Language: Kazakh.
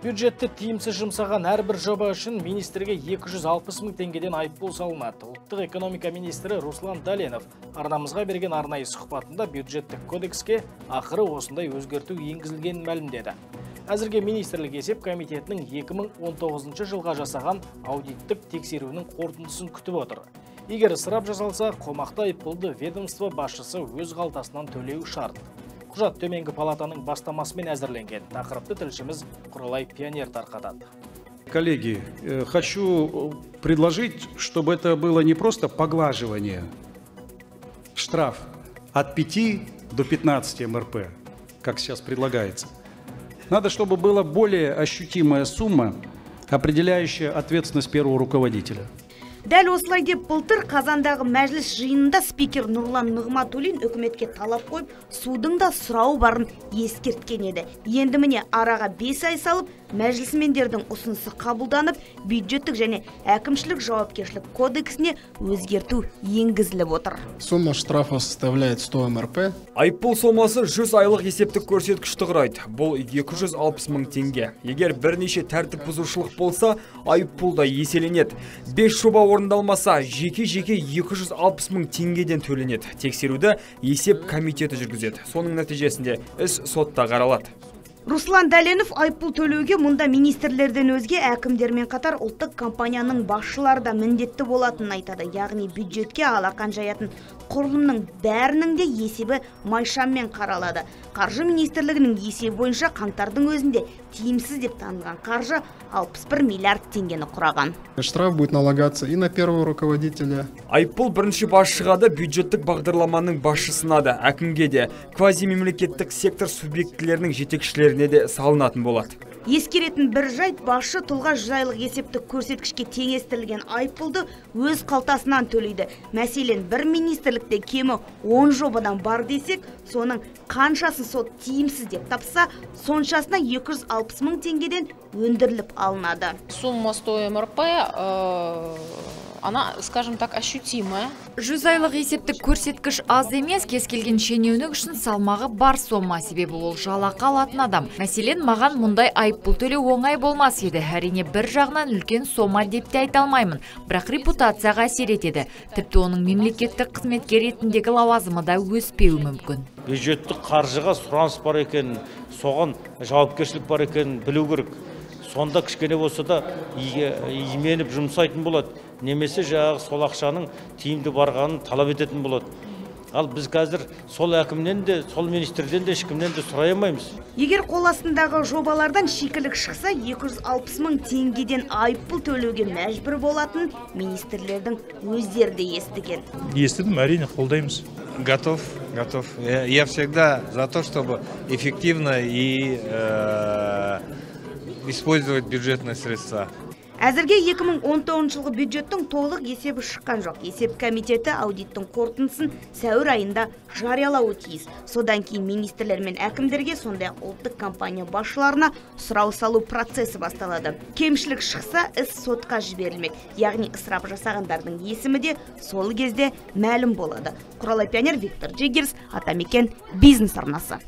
Бюджетті тиімсіз жұмсаған әрбір жоба үшін министрге 260 мың теңгеден айыппұл салынады. Ұлттық экономика министрі Руслан Дәленов арнамызға берген арнайы сұхбатында бюджеттік кодекске ақыры осындай өзгерту енгізілгенін мәлімдеді. Әзірге министрлік есеп комитетінің 2019 жылға жасаған аудиттік тексеруінің қорытындысын күтіп отыр. Егер ысырап жасалса, қомақты айыппұлды ведомство басшысы өз қалтасынан төлеу шарт құжат төменгі палатаның бастамасымен әзірленген тақырыпты тілшіміз құралай пионер тарқатады Коллеги, э, хочу предложить, чтобы это было не просто поглаживание, штраф от 5 до 15 МРП, как сейчас предлагается. Надо, чтобы была более ощутимая сумма, определяющая ответственность первого руководителя. Дәл осылай деп былтыр қазандағы мәжіліс жиынында спикер нұрлан нығматулин үкіметке талап қойып судың да сұрауы барын ескерткен еді. Енді міне араға бес ай салып мәжілісмендердің ұсынысы қабылданып бюджеттік және әкімшілік жауапкершілік кодексіне өзгерту енгізіліп отыр. Сумма штрафа составляет 100 МРП. айыппұл сомасы 100 айлық есептік көрсеткішті құрайды. Бұл 260 мың теңге. Егер бірнеше тәртіп бұзушылық болса айыппұл да еселенеді. 5 жоба орындалмаса жеке жеке 260 мың теңгеден төленеді. Тексеруді есеп комитеті жүргізеді. Соның нәтижесінде іс сотта қаралады. Руслан дәленов айыппұл төлеуге мұнда министрлерден өзге әкімдермен қатар ұлттық компанияның басшылары да міндетті болатынын айтады. Яғни бюджетке алақан жаятын құрылымның бәрінің де есебі майшаммен қаралады. Қаржы министрлігінің есебі бойынша қаңтардың өзінде тиімсіз деп танылған қаржы 61 миллиард теңгені құраған. Штраф будет налагаться и на первого руководителя, айыппұл бірінші басшыға да бюджеттік бағдарламаның басшысына да әкімге де. Квазимемлекеттік сектор субъектілерінің жетекшілеріне де салынатын болады. Ескеретін бір жайт басшы тұлға жүз айлық есептік көрсеткішке теңестірілген айыппұлды өз қалтасынан төлейді. Мәселен бір министрлікте кемі 10 жобадан бар десек соның қаншасын сот тиімсіз деп тапса соншасына 260 мың теңгеден өндіріліп алынады. Сумма 100 МРП, э, она, скажем так, ощутимая. жүз айлық есептік көрсеткіш аз емес кез келген шенеунік үшін салмағы бар сома себебі ол жалақы алатын адам. Мәселен маған мұндай айыппұл төлеу оңай болмас еді. Әрине бір жағынан үлкен сома деп те айта алмаймын. Бірақ репутацияға әсер етеді. Тіпті оның мемлекеттік қызметкер ретіндегі лауазымы да өспеуі мүмкін. Бюджеттік қаржыға сұраныс бар екен соған жауапкершілік бар екенін білу керек. Сонда кішкене болса да именіп жұмсайтын болады. Немесе жаңағы сол ақшаның тиімді барғанын талап ететін болады ал біз қазір сол әкімнен де сол министрден де ешкімнен де сұрай алмаймыз егер қол астындағы жобалардан шикілік шықса 260 мың теңгеден айыппұл төлеуге мәжбүр болатын министрлердің өздері де естіген естідім әрине қолдаймыз Готов, готов. Я, я всегда за то, чтобы эффективно и э, использовать бюджетные средства. Әзірге 2019 жылғы бюджеттің толық есебі шыққан жоқ. Есеп комитеті аудиттің қорытындысын сәуір айында жариялауы тиіс. Содан кейін министрлер мен әкімдерге сондай ұлттық компания басшыларына сұрау салу процесі басталады. Кемшілік шықса іс сотқа жіберілмек. Яғни ысырап жасағандардың есімі де сол кезде мәлім болады. Құралай пионер виктор джеггерс атамекен бизнес арнасы.